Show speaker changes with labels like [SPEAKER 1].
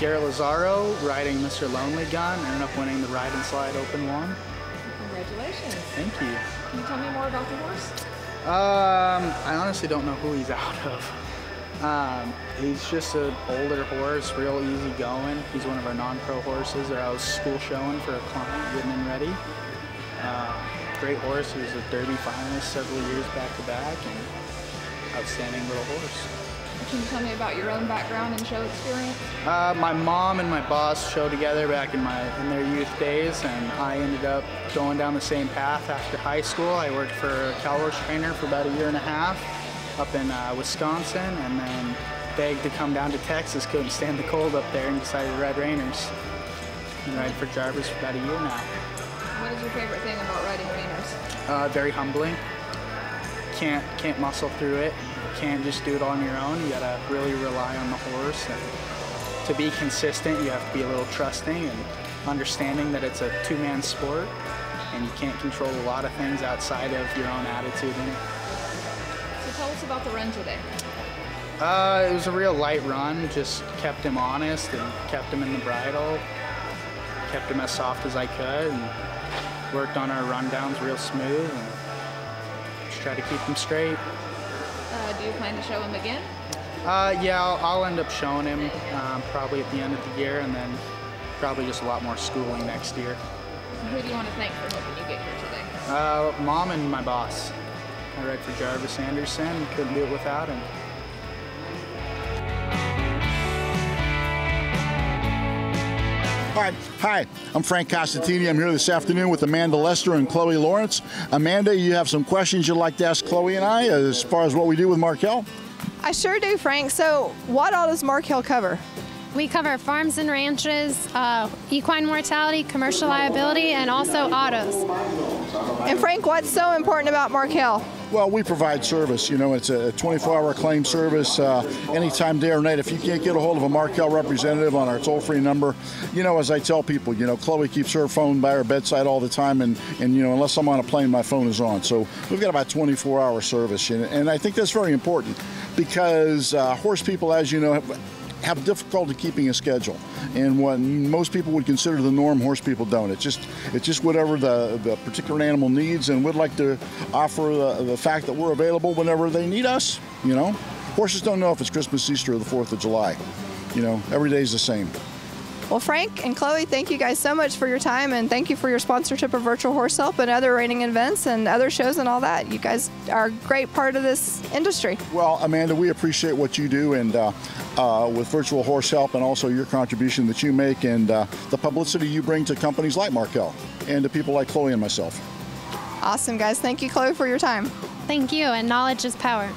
[SPEAKER 1] Garrett Lazaro riding Mr. Lonely Gun. Ended up winning the ride and slide open one.
[SPEAKER 2] Congratulations.
[SPEAKER 1] Thank you.
[SPEAKER 2] Can you tell me more about the horse?
[SPEAKER 1] Um, I honestly don't know who he's out of. Um, he's just an older horse, real easy going. He's one of our non-pro horses that I was school showing for a client, getting him ready. Uh, great horse. He was a Derby finalist several years back to back, and outstanding little horse.
[SPEAKER 2] Can you tell me about your own background and show experience?
[SPEAKER 1] Uh, my mom and my boss showed together back in my in their youth days, and I ended up going down the same path after high school. I worked for a cow trainer for about a year and a half up in uh, Wisconsin, and then begged to come down to Texas. Couldn't stand the cold up there, and decided to ride reiners. Been riding for Jarvis for about a year now.
[SPEAKER 2] What is your favorite thing about riding reiners?
[SPEAKER 1] Uh, very humbling. Can't can't muscle through it. You can't just do it on your own. You gotta really rely on the horse. And to be consistent, you have to be a little trusting and understanding that it's a two-man sport, and you can't control a lot of things outside of your own attitude in it.
[SPEAKER 2] So tell us about the run today.
[SPEAKER 1] Uh, it was a real light run. Just kept him honest and kept him in the bridle. Kept him as soft as I could and worked on our rundowns real smooth and try to keep him straight.
[SPEAKER 2] Uh, do you plan to show him again?
[SPEAKER 1] Uh, yeah, I'll, I'll end up showing him um, probably at the end of the year and then probably just a lot more schooling next year.
[SPEAKER 2] Who do you want to thank for helping you get here today?
[SPEAKER 1] Uh, mom and my boss. I ride for Jarvis Anderson. Couldn't do it without him.
[SPEAKER 3] Right. Hi, I'm Frank Costantini. I'm here this afternoon with Amanda Lester and Chloe Lawrence. Amanda, you have some questions you'd like to ask Chloe and I as far as what we do with Markel?
[SPEAKER 4] I sure do, Frank. So, what all does Markel cover?
[SPEAKER 5] We cover farms and ranches, uh, equine mortality, commercial liability, and also autos.
[SPEAKER 4] And, Frank, what's so important about Markel?
[SPEAKER 3] Well, we provide service. You know, it's a 24-hour claim service uh, anytime, day or night. If you can't get a hold of a Markel representative on our toll-free number, you know, as I tell people, you know, Chloe keeps her phone by her bedside all the time, and, and you know, unless I'm on a plane, my phone is on. So we've got about 24-hour service, and, and I think that's very important because uh, horse people, as you know, have, difficulty keeping a schedule, and what most people would consider the norm, horse people don't. It's just it's just whatever the, the particular animal needs, and we'd like to offer the, the fact that we're available whenever they need us. You know, horses don't know if it's Christmas, Easter, or the Fourth of July. You know, every day is the same.
[SPEAKER 4] Well, Frank and Chloe, thank you guys so much for your time, and thank you for your sponsorship of Virtual Horse Help and other reining events and other shows and all that. You guys are a great part of this industry.
[SPEAKER 3] Well, Amanda, we appreciate what you do, and uh, uh, with Virtual Horse Help, and also your contribution that you make, and uh, the publicity you bring to companies like Markel, and to people like Chloe and myself.
[SPEAKER 4] Awesome, guys. Thank you, Chloe, for your time.
[SPEAKER 5] Thank you, and knowledge is power.